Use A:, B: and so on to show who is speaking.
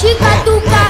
A: Чика-тука,